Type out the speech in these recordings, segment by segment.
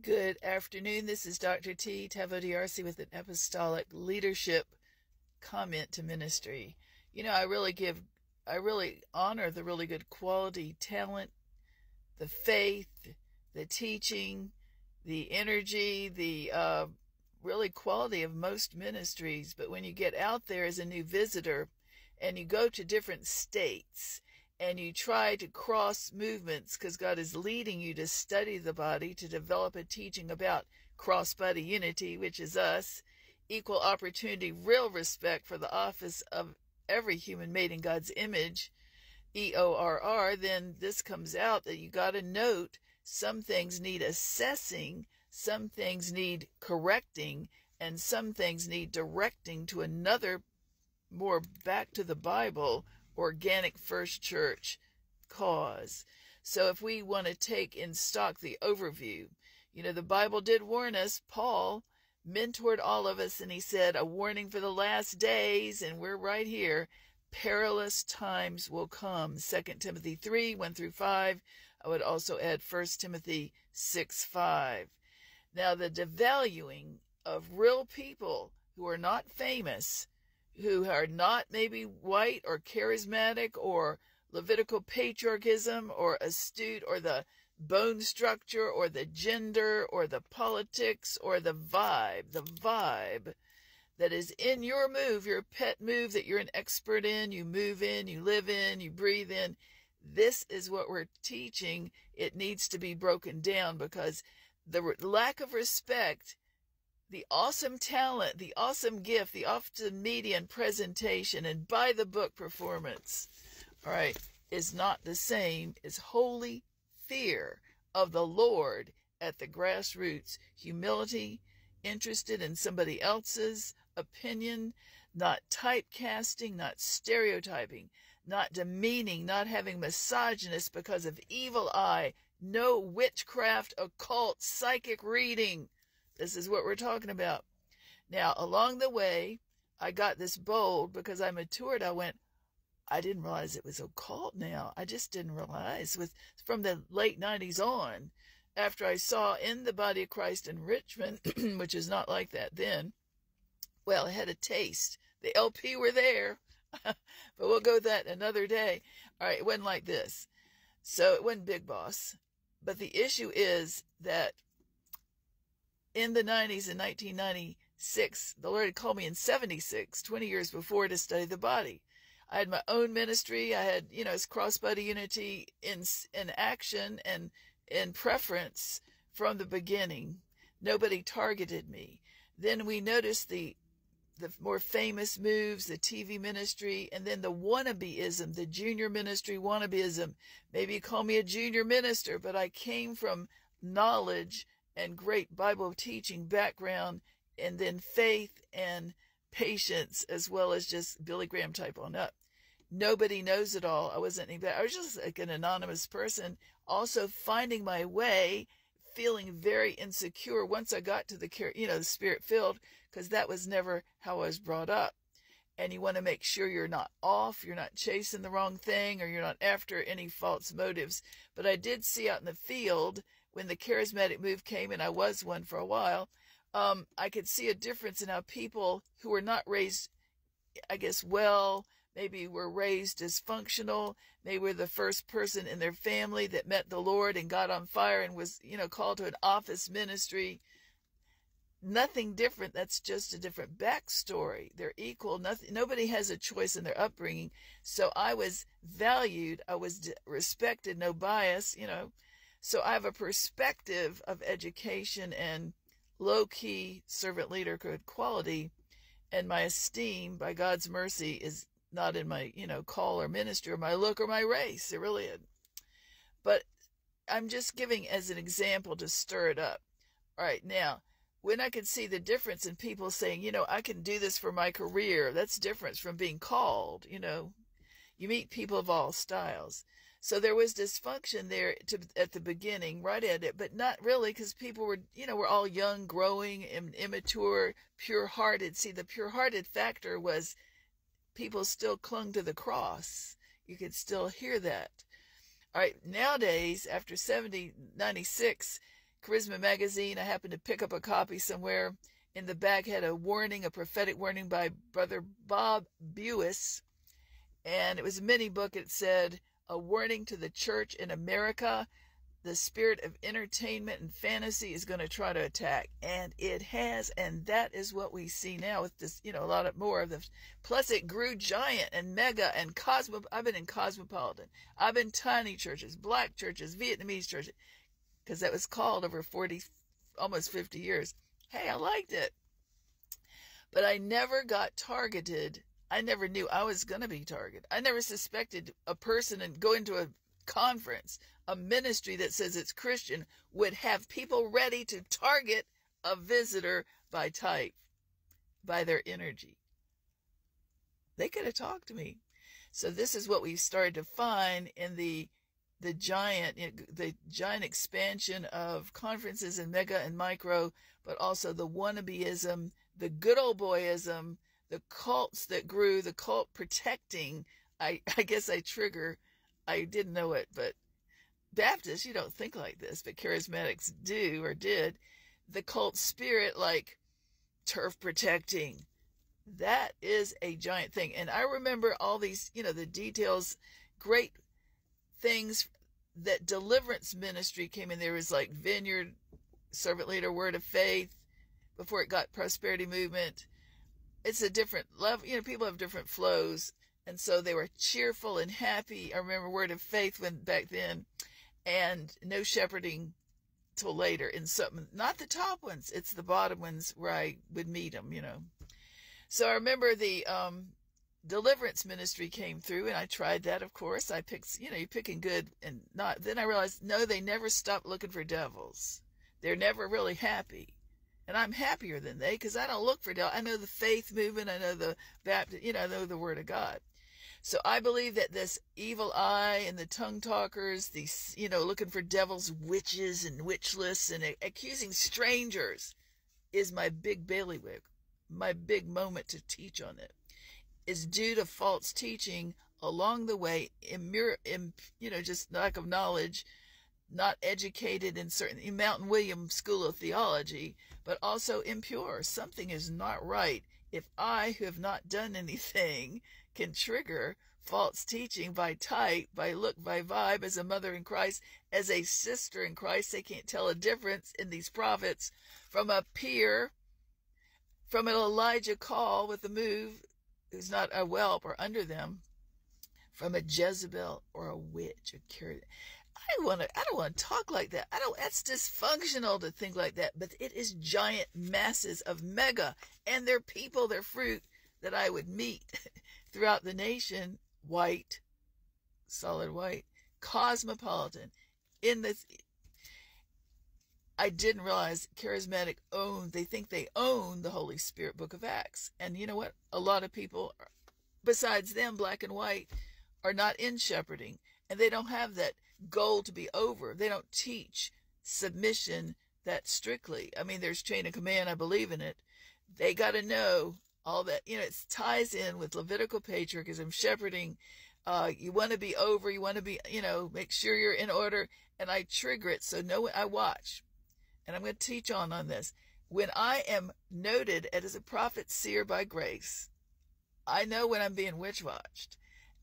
Good afternoon. This is Dr. T. D'Arcy with an apostolic leadership comment to ministry. You know, I really give, I really honor the really good quality, talent, the faith, the teaching, the energy, the uh, really quality of most ministries. But when you get out there as a new visitor and you go to different states and you try to cross movements because God is leading you to study the body, to develop a teaching about cross body unity, which is us, equal opportunity, real respect for the office of every human made in God's image, E O R R, then this comes out that you got to note some things need assessing, some things need correcting, and some things need directing to another more back to the Bible organic first church cause. So if we want to take in stock the overview, you know, the Bible did warn us, Paul mentored all of us and he said, a warning for the last days, and we're right here. Perilous times will come. 2 Timothy 3, 1 through 5. I would also add 1 Timothy 6, 5. Now, the devaluing of real people who are not famous who are not maybe white or charismatic or Levitical patriarchism or astute or the bone structure or the gender or the politics or the vibe, the vibe that is in your move, your pet move that you're an expert in, you move in, you live in, you breathe in. This is what we're teaching. It needs to be broken down because the lack of respect the awesome talent, the awesome gift, the awesome media and presentation and by the book performance, all right, is not the same as holy fear of the Lord at the grassroots, humility, interested in somebody else's opinion, not typecasting, not stereotyping, not demeaning, not having misogynist because of evil eye, no witchcraft, occult, psychic reading this is what we're talking about. Now, along the way, I got this bold because I matured. I went, I didn't realize it was occult now. I just didn't realize with from the late 90s on, after I saw in the body of Christ in Richmond, which is not like that then, well, I had a taste. The LP were there, but we'll go that another day. All right, it wasn't like this. So it wasn't Big Boss. But the issue is that in the 90s in 1996. The Lord had called me in 76, 20 years before, to study the body. I had my own ministry. I had, you know, it's cross body unity in, in action and in preference from the beginning. Nobody targeted me. Then we noticed the the more famous moves, the TV ministry, and then the wannabeism, the junior ministry wannabeism. Maybe you call me a junior minister, but I came from knowledge and great Bible teaching background, and then faith and patience, as well as just Billy Graham type on up. Nobody knows it all. I wasn't any I was just like an anonymous person, also finding my way, feeling very insecure once I got to the, you know, the spirit filled, because that was never how I was brought up and you want to make sure you're not off, you're not chasing the wrong thing, or you're not after any false motives. But I did see out in the field when the charismatic move came, and I was one for a while, um, I could see a difference in how people who were not raised, I guess, well, maybe were raised dysfunctional, maybe were the first person in their family that met the Lord and got on fire and was, you know, called to an office ministry nothing different. That's just a different backstory. They're equal. Nothing, nobody has a choice in their upbringing. So I was valued. I was respected, no bias, you know. So I have a perspective of education and low key servant leader good quality. And my esteem by God's mercy is not in my, you know, call or ministry or my look or my race. It really is. But I'm just giving as an example to stir it up. All right. Now, when I can see the difference in people saying, you know, I can do this for my career, that's different from being called, you know. You meet people of all styles. So there was dysfunction there to, at the beginning, right at it, but not really because people were, you know, were all young, growing, and immature, pure-hearted. See, the pure-hearted factor was people still clung to the cross. You could still hear that. All right, nowadays, after 70, 96, Charisma magazine. I happened to pick up a copy somewhere. In the back had a warning, a prophetic warning by Brother Bob Buis. And it was a mini book. It said, A warning to the church in America. The spirit of entertainment and fantasy is going to try to attack and it has and that is what we see now with this you know a lot of more of the plus it grew giant and mega and cosmo i've been in cosmopolitan. I've been tiny churches black churches vietnamese churches because that was called over 40 almost 50 years. Hey i liked it. But i never got targeted i never knew i was going to be targeted i never suspected a person and go into a conference, a ministry that says it's Christian, would have people ready to target a visitor by type, by their energy. They could have talked to me. So this is what we've started to find in the the giant the giant expansion of conferences and mega and micro, but also the wannabeism, the good old boyism, the cults that grew, the cult protecting. I, I guess I trigger I didn't know it, but Baptists, you don't think like this, but charismatics do or did. The cult spirit, like turf protecting, that is a giant thing. And I remember all these, you know, the details, great things that deliverance ministry came in. There was like vineyard, servant leader, word of faith, before it got prosperity movement. It's a different level. You know, people have different flows. And so they were cheerful and happy. I remember Word of Faith went back then, and no shepherding till later in some, not the top ones, it's the bottom ones where I would meet them, you know. So I remember the um, deliverance ministry came through, and I tried that, of course. I picked, you know, you're picking good and not. Then I realized, no, they never stop looking for devils. They're never really happy. And I'm happier than they because I don't look for devils. I know the faith movement. I know the Baptist, you know, I know the Word of God. So I believe that this evil eye and the tongue talkers, these, you know, looking for devils, witches and witch lists and accusing strangers is my big bailiwick, my big moment to teach on it is due to false teaching along the way, immur, Im, you know, just lack of knowledge, not educated in certain in Mountain William School of Theology, but also impure. Something is not right if I, who have not done anything, can trigger false teaching by type, by look, by vibe, as a mother in Christ, as a sister in Christ. They can't tell a difference in these prophets from a peer, from an Elijah call with a move who's not a whelp or under them, from a Jezebel or a witch or cure. I want to. I don't want to talk like that. I don't. That's dysfunctional to think like that. But it is giant masses of mega, and their people, their fruit that I would meet throughout the nation, white, solid white, cosmopolitan. In this, I didn't realize charismatic own, they think they own the Holy Spirit book of Acts. And you know what? A lot of people, besides them, black and white, are not in shepherding. And they don't have that goal to be over. They don't teach submission that strictly. I mean, there's chain of command. I believe in it. They got to know all that you know it ties in with levitical patriarchism shepherding uh, you want to be over you want to be you know make sure you're in order and i trigger it so no i watch and i'm going to teach on on this when i am noted as a prophet seer by grace i know when i'm being witch watched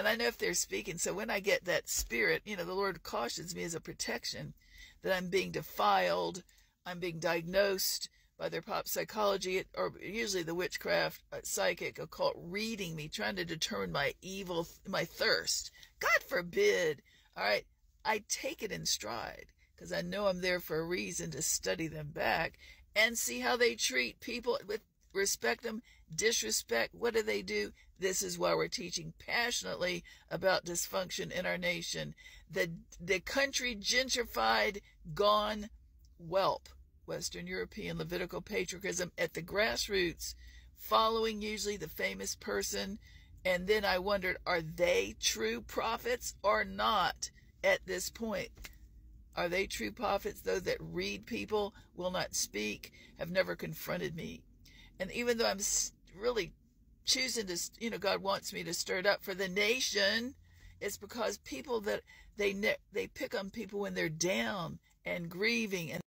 and i know if they're speaking so when i get that spirit you know the lord cautions me as a protection that i'm being defiled i'm being diagnosed by their pop psychology or usually the witchcraft uh, psychic occult reading me trying to determine my evil my thirst. God forbid. All right. I take it in stride because i know i'm there for a reason to study them back and see how they treat people with respect them disrespect what do they do this is why we're teaching passionately about dysfunction in our nation the the country gentrified gone whelp Western European Levitical patriarchism at the grassroots, following usually the famous person. And then I wondered, are they true prophets or not at this point? Are they true prophets? Those that read people, will not speak, have never confronted me. And even though I'm really choosing to, you know, God wants me to stir it up for the nation, it's because people that they they pick on people when they're down and grieving and